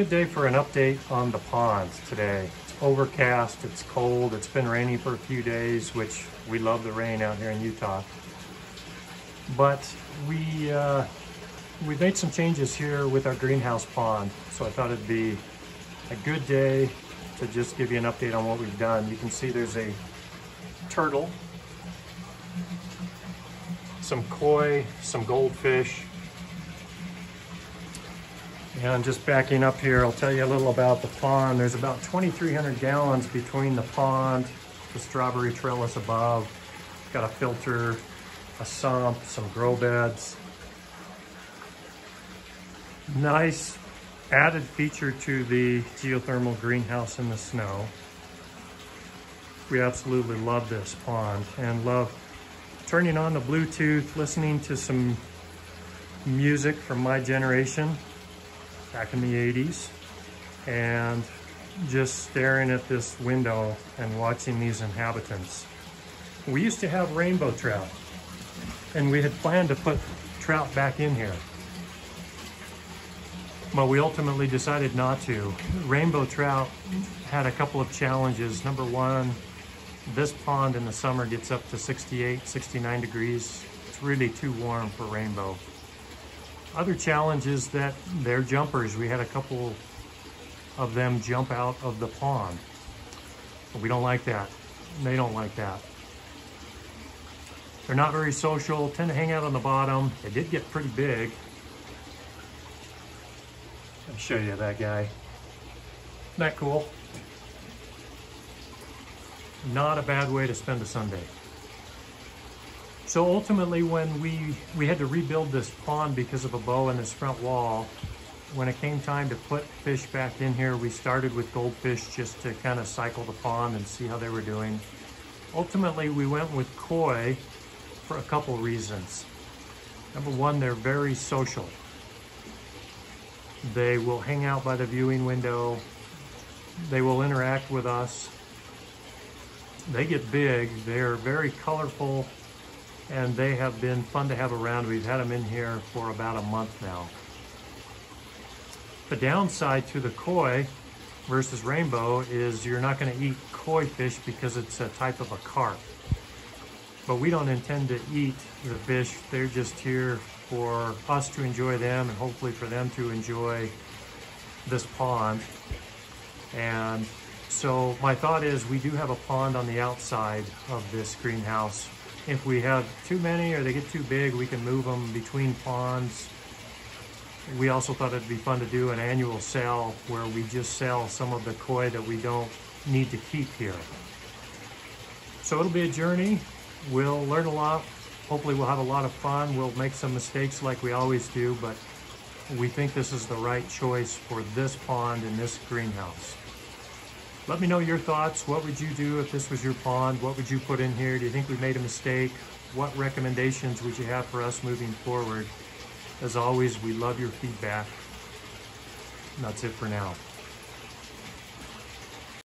good day for an update on the pond today. It's overcast, it's cold, it's been raining for a few days, which we love the rain out here in Utah. But we, uh, we made some changes here with our greenhouse pond, so I thought it'd be a good day to just give you an update on what we've done. You can see there's a turtle, some koi, some goldfish, and just backing up here, I'll tell you a little about the pond. There's about 2,300 gallons between the pond, the strawberry trellis above. Got a filter, a sump, some grow beds. Nice added feature to the geothermal greenhouse in the snow. We absolutely love this pond and love turning on the Bluetooth, listening to some music from my generation back in the 80s and just staring at this window and watching these inhabitants. We used to have rainbow trout and we had planned to put trout back in here. But we ultimately decided not to. Rainbow trout had a couple of challenges. Number one, this pond in the summer gets up to 68, 69 degrees. It's really too warm for rainbow. Other challenge is that they're jumpers. We had a couple of them jump out of the pond. But we don't like that. They don't like that. They're not very social, tend to hang out on the bottom. They did get pretty big. Me show you that guy. Isn't that cool? Not a bad way to spend a Sunday. So ultimately when we, we had to rebuild this pond because of a bow in this front wall, when it came time to put fish back in here, we started with goldfish just to kind of cycle the pond and see how they were doing. Ultimately, we went with koi for a couple reasons. Number one, they're very social. They will hang out by the viewing window. They will interact with us. They get big. They're very colorful and they have been fun to have around. We've had them in here for about a month now. The downside to the koi versus rainbow is you're not going to eat koi fish because it's a type of a carp. But we don't intend to eat the fish. They're just here for us to enjoy them and hopefully for them to enjoy this pond. And so my thought is we do have a pond on the outside of this greenhouse if we have too many or they get too big, we can move them between ponds. We also thought it'd be fun to do an annual sale where we just sell some of the koi that we don't need to keep here. So it'll be a journey. We'll learn a lot. Hopefully we'll have a lot of fun. We'll make some mistakes like we always do, but we think this is the right choice for this pond in this greenhouse. Let me know your thoughts. What would you do if this was your pond? What would you put in here? Do you think we made a mistake? What recommendations would you have for us moving forward? As always, we love your feedback. And that's it for now.